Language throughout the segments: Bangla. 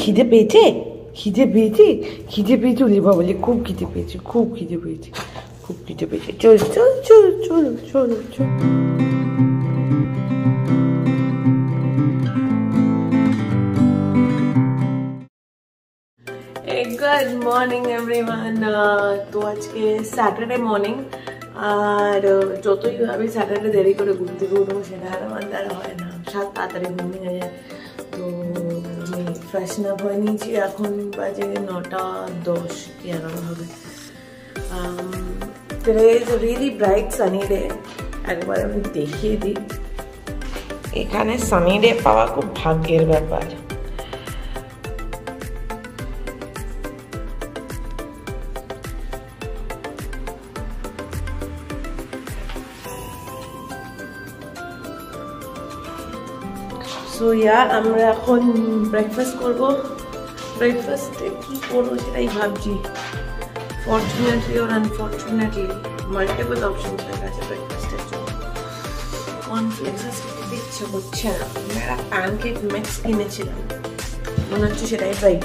খিদে পেয়েছে খিদে পেয়েছে খিদে পেয়েছে ওলি বাবলি খুব খিদে পেয়েছে খুব খিদে পেয়েছে খুব খিদে পেয়েছে চল চল চল চল চলো চল গুড মর্নিং এভরিওয়ান তো আজকে স্যাটারডে মর্নিং আর যতই ভাবি স্যাটারডে দেরি করে ঘুম থেকে উঠবো, সেটা আর আমার দ্বারা হয় না। সাত তাড়াতাড়ি ঘুম যায়। তো ফ্রেশন আপ নিয়েছি এখন বাজে নটা দশ কি এগারো হবে। রিয়েলি ব্রাইট সানি ডে একবার আমি দেখিয়ে দিই। এখানে সানি ডে পাওয়া খুব ভাগ্যের ব্যাপার। সো ইয়া আমরা এখন ব্রেকফাস্ট করব। ব্রেকফাস্টে কি করব সেটাই ভাবছি। ফর্চুনেটলি ওর আনফর্চুনেটলি মাল্টিপল অপশনস হয়ে গেছে ব্রেকফাস্টের জন্য। কর্নফ্লেক্স আজকে খেতে ইচ্ছে করছে কিনেছিলাম মনে হচ্ছে সেটাই ট্রাই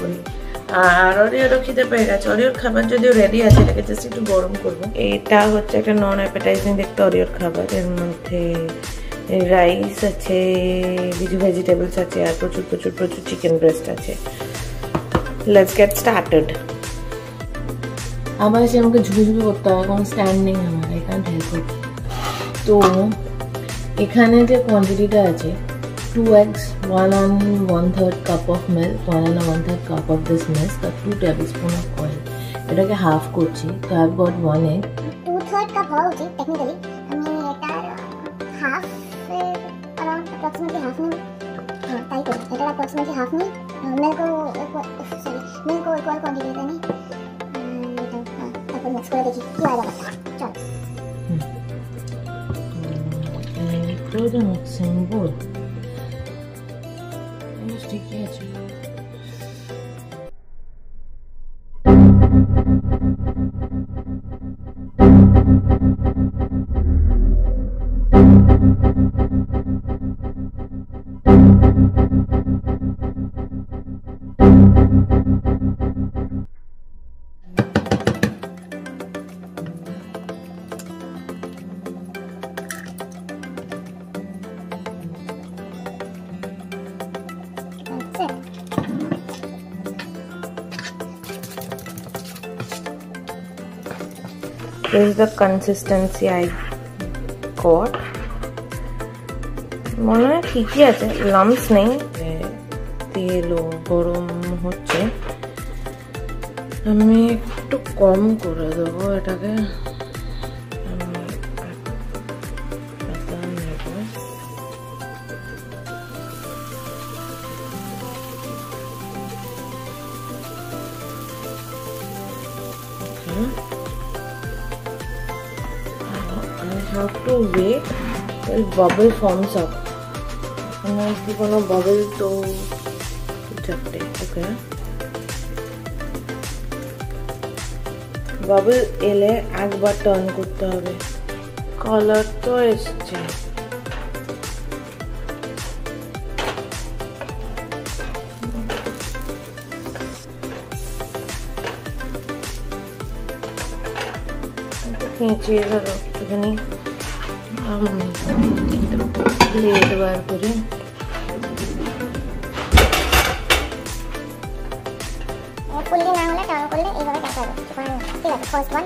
আর অরিওরও খিদে পেয়ে গেছে। অরিওর খাবার যদিও রেডি আছে জাস্ট একটু গরম করব। এটা হচ্ছে একটা নন অ্যাপেটাইজিং দেখতে অরিওর খাবার। এর মধ্যে রাইস আছে কিছু ভেজিটেবলস আছে আর প্রচুর প্রচুর প্রচুর চিকেন ব্রেস্ট আছে। লেটস গেট স্টার্টেড আবার এসে আমাকে ঝুঁকে ঝুঁকে করতে হবে কোনো স্ট্যান্ড নেই আমার আই ক্যান্ট হেল্প ইট তো এখানে যে কোয়ান্টিটিটা আছে two eggs one and one third cup of milk one and one third cup of this milk R two tablespoon of oil এটাকে হাফ করছি তো I got one egg two third cup হওয়া উচিত টেকনিক্যালি আমি এটার হাফ অ্যারাউন্ড অ্যাপ্রক্সিমেটলি হাফ নিই হ্যাঁ তাই করি এটার অ্যাপ্রক্সিমেটলি হাফ নিই মিল্কও সরি মিল্কও ইকুয়াল কোয়ান্টিটিতে নিই তারপর মিক্স করে দেখি কী হয় ব্যাপারটা চল একটু তো মিক্সিং বোল ঠিকই আছে this is the consistency I got. মনে হয় ঠিকই আছে। লামস নেই। তেলও গরম হচ্ছে। আমি একটু কম করে দেবো এটাকে। আমি have to wait till bubble forms up. কোনো কি কোনো বাবল তো চারটে ওকে বাবল এলে একবার টার্ন করতে হবে কালার তো এসছে পেঁচিয়ে ধরো একটুখানি প্লেট বার করে ফুললি না হলে টার্ন করলে এইভাবে দেখা যাবে কিছু করার নেই। ঠিক আছে ফার্স্ট ওয়ান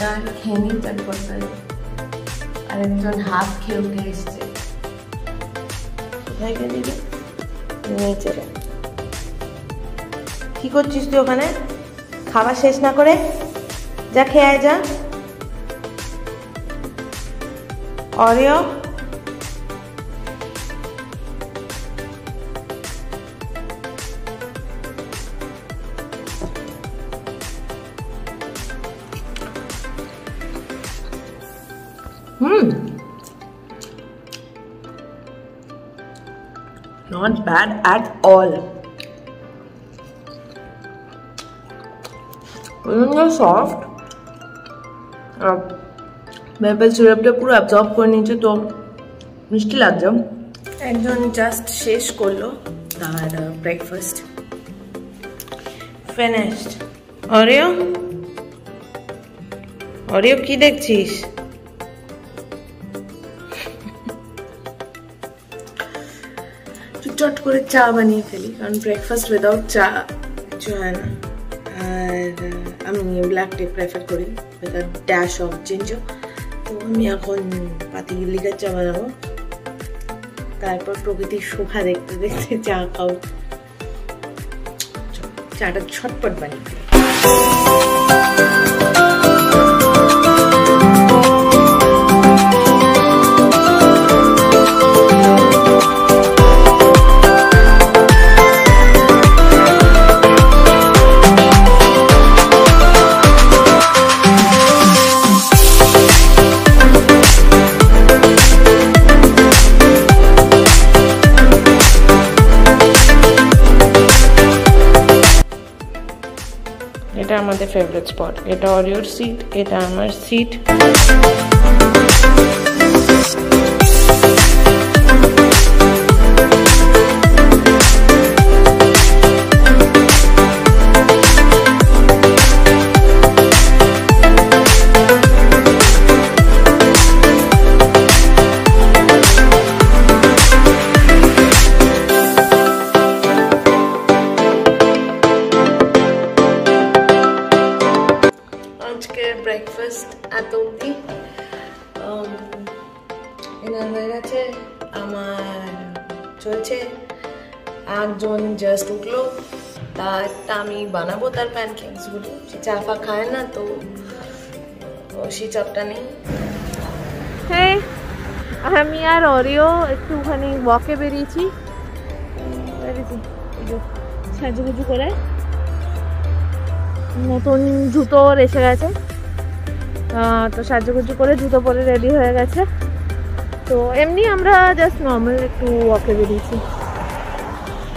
यार খেয়ে চটপট আরেকজন হাফ খেয়ে উঠে এসছে। কি করছিস তুই ওখানে? খাবার শেষ না করে? যা খেয়ে যা। Oreo Not bad at all. Soft maple সিরাপটা পুরো অ্যাবজর্ব করে নিয়েছে তো মিষ্টি লাগছে একজন জাস্ট শেষ করলো তার ব্রেকফাস্ট ফিনিশড অরিও অরিও কি দেখছিস করে চা বানিয়ে ফেলি, কারণ ব্রেকফাস্ট উইদাউট চা কিছু হয় না। আর আমি ব্ল্যাক টি প্রেফার করি উইথ ড্যাশ অফ জিঞ্জার তো আমি এখন পাতি লিকার চা বানাবো। তারপর প্রকৃতির শোভা দেখতে দেখতে চা খাও চাটা ছটপট বানিয়ে এটা আমাদের ফেভারিট স্পট এটা অরিওর সিট এটা আমার সিট আমার চলছে। একজন জাস্ট উঠল তারটা আমি বানাবো তার প্যানকেকসগুলো সে চা ফা খায় না তো সেই চাপটা নেই। হ্যাঁ আমি আর অরিও একটুখানি ওয়াকে বেরিয়েছি। সাজুগুজু করে। নতুন জুতো এসে গেছে। তো সাজুগুজু করে জুতো পরে রেডি হয়ে গেছে। তো এমনি আমরা জাস্ট নর্মাল একটু ওয়াকে বেরিয়েছি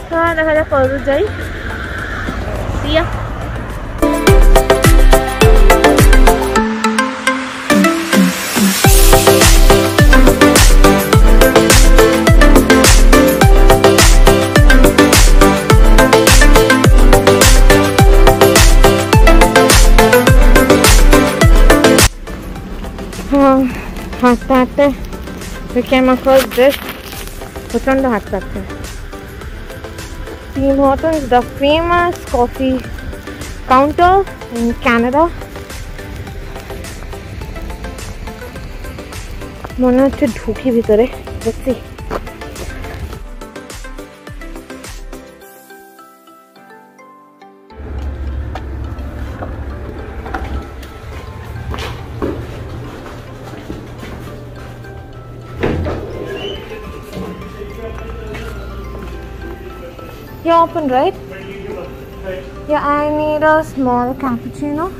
হ্যাঁ দেখা যাক কত যাই দিয়া হ্যাঁ হাঁটতে হাঁটতে we came across this প্রচণ্ড হাঁটতে হাঁটতে Tim Hortons, the famous coffee counter in Canada. মনে হচ্ছে ঢুকি ভিতরে দেখছি open, right? Yeah, I need a small cappuccino.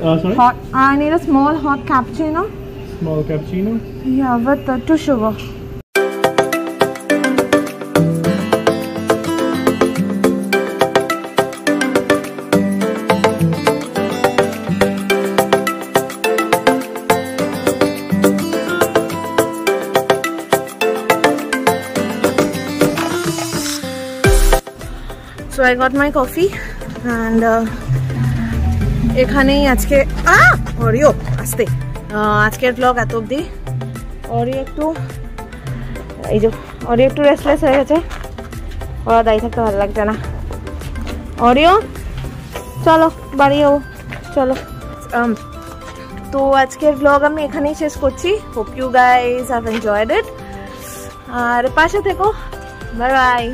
Uh, sorry? Hot. I need a small hot cappuccino. Small cappuccino. Yeah, with uh, two sugar. So I got my coffee and এখানেই আজকে আহ! অরিও আসতে। আজকের ব্লগ এত অবধি। অরি একটু এই যে অরি একটু রেস্টলেস হয়ে গেছে। ওরা দাঁড়িয়ে থাকতে ভালো লাগছে না। অরিও চলো বাড়ি যাব চলো। Um, তো আজকের ব্লগ আমি এখানেই শেষ করছি। Hope you guys have enjoyed it আর পাশে থেকো। Bye bye